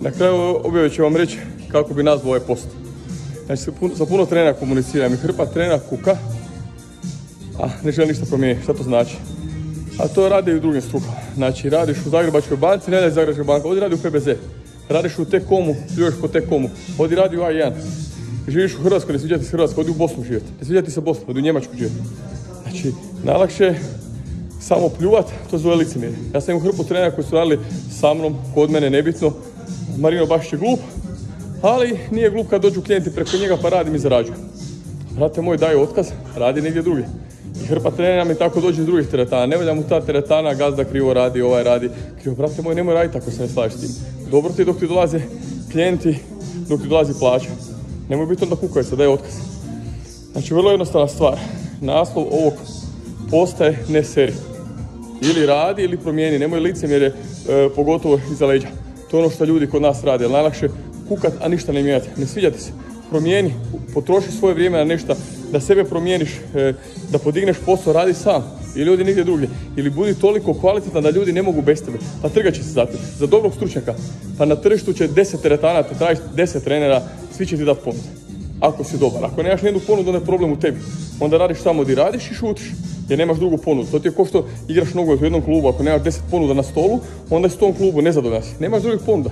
Na kraju objavit ću vam reći kako bi nazvao ovaj post. Znači, sa puno, puno trenera komuniciram i hrpa trenera kuka, a ne želim ništa promijeniti. Šta to znači? A to radi i u drugim strukama. Znači, radiš u Zagrebačkoj banci, ne je Zagrebačka banka, ovdje radi u PBZ. Radiš u T-Komu, pljuješ po T-Komu. Ovdje radi u A1. Živiš u Hrvatskoj, ne sviđa ti se Hrvatska, odi u Bosnu živjeti. Ne sviđa ti se Bosna, odi u Njemačku živjeti. Znači, najlakše samo pljuvat, to zove licemjerje. Ja sam imao hrpu trenera koji su radili sa mnom, kod mene, nebitno. Marino baš je glup, ali nije glup kad dođu klijenti preko njega pa radim i zarađujem. Brate moj, daj otkaz, radi negdje drugi. I hrpa trenera mi tako dođe iz drugih teretana. Ne valja mu ta teretana, gazda krivo radi, ovaj radi. Krivo, brate moj, nemoj raditi ako se ne slažeš s tim. Dobro ti dok ti dolaze klijenti, dok ti dolazi plaća. Nemoj biti onda kukavica, daj otkaz. Znači, vrlo jednostavna stvar. Naslov ovog posta je ne seri. Ili radi ili promijeni, nemoj licemjerje, e, pogotovo iza leđa. To je ono što ljudi kod nas rade, najlakše kukat, a ništa ne mijenjati. Ne sviđa ti se. Promijeni, potroši svoje vrijeme na nešto, da sebe promijeniš, e, da podigneš posao, radi sam. Ili odi nigdje drugdje. Ili budi toliko kvalitetan da ljudi ne mogu bez tebe. Pa trgat će se za tebe. Za dobrog stručnjaka. Pa na tržištu će 10 teretana, te tražiš 10 trenera, svi će ti dati ponudu. Ako si dobar. Ako nemaš nijednu ponudu, onda je problem u tebi. Onda radiš samo di radiš i šutiš. Jer nemaš drugu ponudu. To ti je ko što igraš nogomet u jednom klubu. Ako nemaš 10 ponuda na stolu, onda je s tom klubu nezadovoljan si. Nemaš drugih ponuda.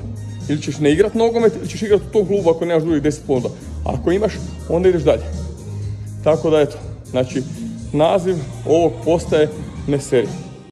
Ili ćeš ne igrat nogomet, ili ćeš igrat u tom klubu ako nemaš drugih 10 ponuda. Ako imaš, onda ideš dalje. Tako da eto, znači, naziv ovog postaje ne.